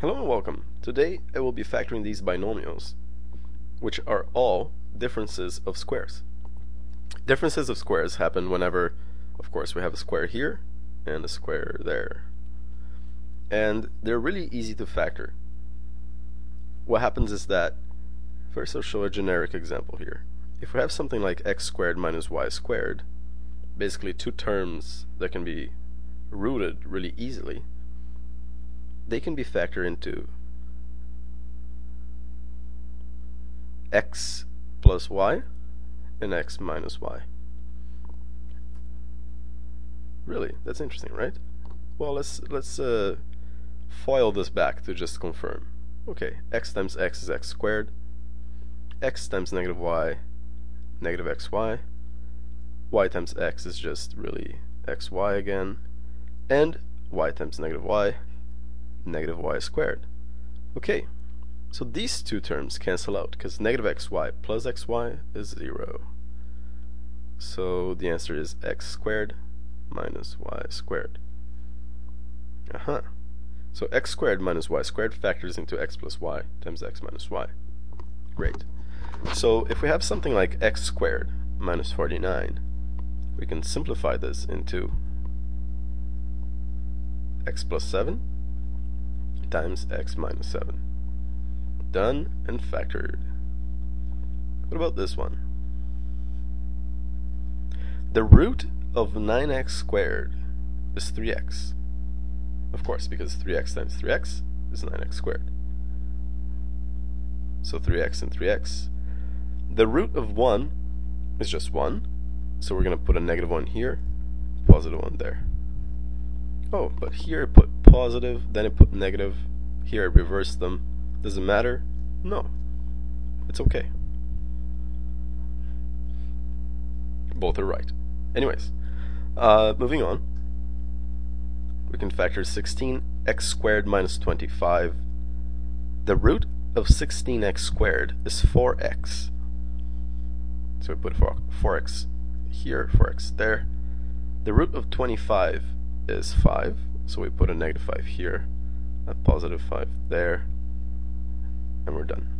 Hello and welcome. Today I will be factoring these binomials, which are all differences of squares. Differences of squares happen whenever, of course, we have a square here and a square there. And they're really easy to factor. What happens is that, first I'll show a generic example here. If we have something like x squared minus y squared, basically two terms that can be rooted really easily, they can be factored into x plus y and x minus y. Really, that's interesting, right? Well, let's let's uh, FOIL this back to just confirm. Okay, x times x is x squared. x times negative y, negative xy. y times x is just really xy again. And y times negative y, negative y squared. Okay, so these two terms cancel out because negative xy plus xy is 0. So the answer is x squared minus y squared. Uh-huh. So x squared minus y squared factors into x plus y times x minus y. Great. So if we have something like x squared minus 49, we can simplify this into x plus 7 times x minus 7. Done and factored. What about this one? The root of 9x squared is 3x. Of course, because 3x times 3x is 9x squared. So 3x and 3x. The root of 1 is just 1, so we're going to put a negative 1 here, positive 1 there. Oh, but here it put positive, then it put negative, here it reversed them. Does it matter? No. It's okay. Both are right. Anyways, uh, moving on. We can factor 16 x squared minus 25. The root of 16x squared is 4x. So we put 4, 4x here, 4x there. The root of 25 is 5, so we put a negative 5 here, a positive 5 there, and we're done.